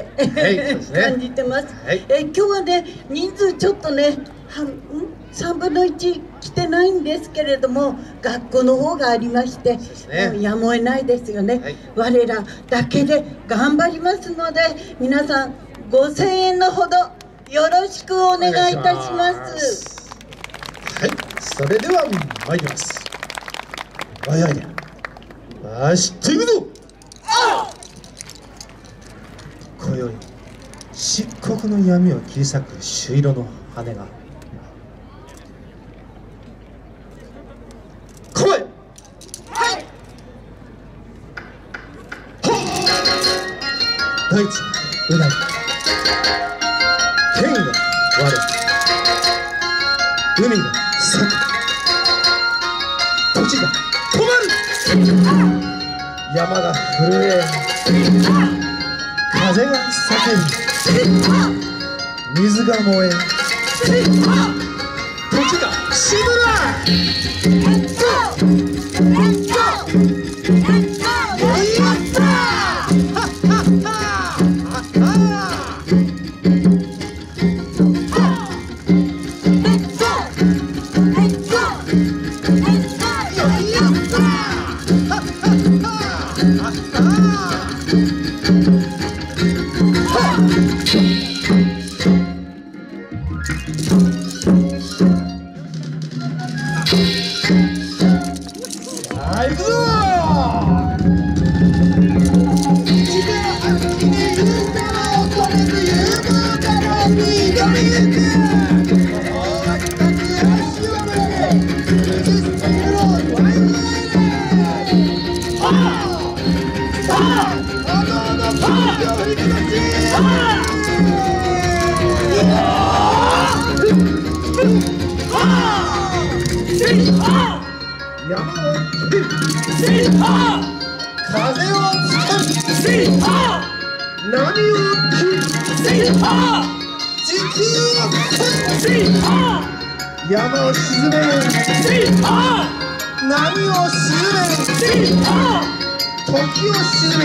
、感じてます、え今日はね人数ちょっとね半3分の1来てないんですけれども学校の方がありまして、ね、やむを得ないですよね、はい、我らだけで頑張りますので皆さん5000円のほどよろしくお願いいたします。はい。それでは参ります。わやや走っていくぞ今宵漆黒の闇を切り裂く朱色の羽が。来い！は大地うなぎ天が我。海が咲く土地が止まる。山が震え風が叫ぶ水が燃え時がしぶら風を山を沈める波を沈める時を沈め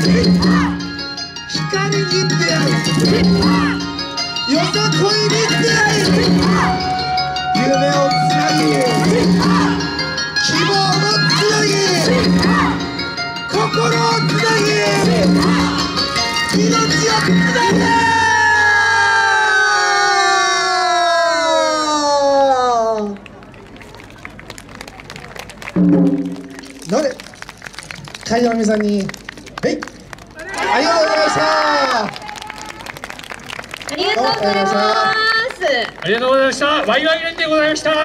光に出会よさこいに出会い夢をつなぎ希望をつなぎ心をつなぎ命をつなげ誰会場の皆さんにはい。ありがとうございました。ありがとうございます。ありがとうございました。ワイワイ連でございました